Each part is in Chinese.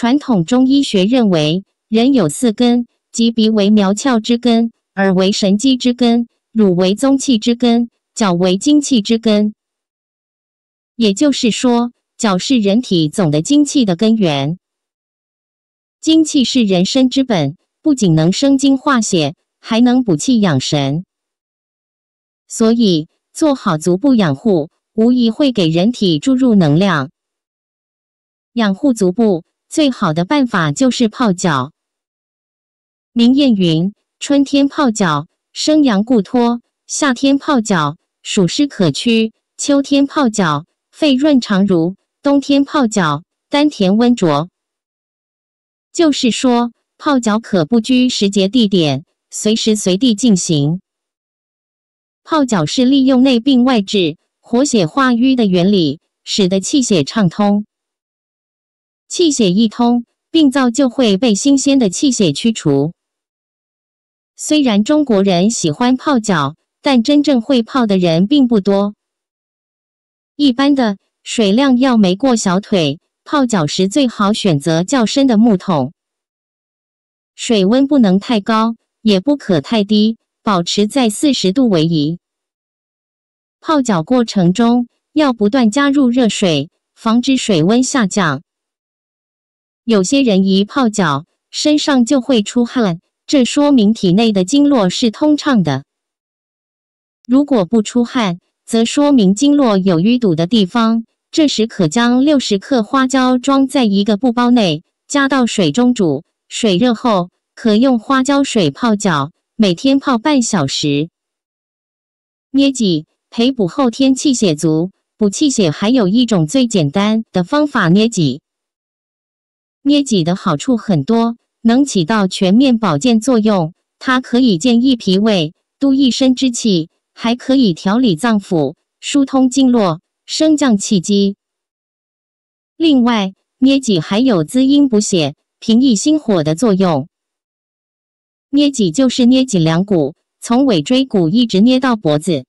传统中医学认为，人有四根，即鼻为苗窍之根，耳为神机之根，乳为宗气之根，脚为精气之根。也就是说，脚是人体总的精气的根源。精气是人身之本，不仅能生精化血，还能补气养神。所以，做好足部养护，无疑会给人体注入能量。养护足部最好的办法就是泡脚。明谚云：“春天泡脚，生阳固脱；夏天泡脚，暑湿可驱；秋天泡脚。”肺润肠濡，冬天泡脚，丹田温灼。就是说，泡脚可不拘时节地点，随时随地进行。泡脚是利用内病外治、活血化瘀的原理，使得气血畅通。气血一通，病灶就会被新鲜的气血驱除。虽然中国人喜欢泡脚，但真正会泡的人并不多。一般的水量要没过小腿，泡脚时最好选择较深的木桶，水温不能太高，也不可太低，保持在四十度为宜。泡脚过程中要不断加入热水，防止水温下降。有些人一泡脚，身上就会出汗，这说明体内的经络是通畅的。如果不出汗，则说明经络有淤堵的地方，这时可将六十克花椒装在一个布包内，加到水中煮，水热后可用花椒水泡脚，每天泡半小时。捏脊培补后天气血足，补气血还有一种最简单的方法捏脊。捏脊的好处很多，能起到全面保健作用，它可以健益脾胃，督一身之气。还可以调理脏腑、疏通经络、升降气机。另外，捏脊还有滋阴补血、平抑心火的作用。捏脊就是捏脊梁骨，从尾椎骨一直捏到脖子。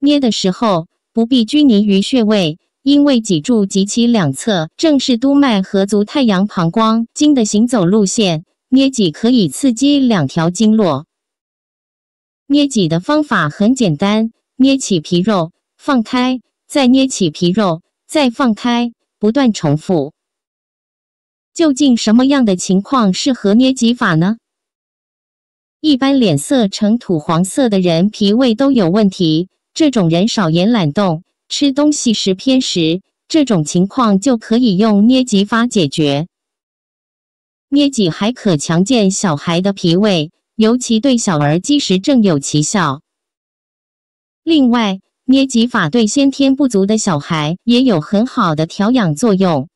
捏的时候不必拘泥于穴位，因为脊柱及其两侧正是督脉和足太阳膀胱经的行走路线，捏脊可以刺激两条经络。捏脊的方法很简单，捏起皮肉，放开，再捏起皮肉，再放开，不断重复。究竟什么样的情况适合捏脊法呢？一般脸色呈土黄色的人，脾胃都有问题，这种人少言懒动，吃东西时偏食，这种情况就可以用捏脊法解决。捏脊还可强健小孩的脾胃。尤其对小儿积食症有奇效。另外，捏脊法对先天不足的小孩也有很好的调养作用。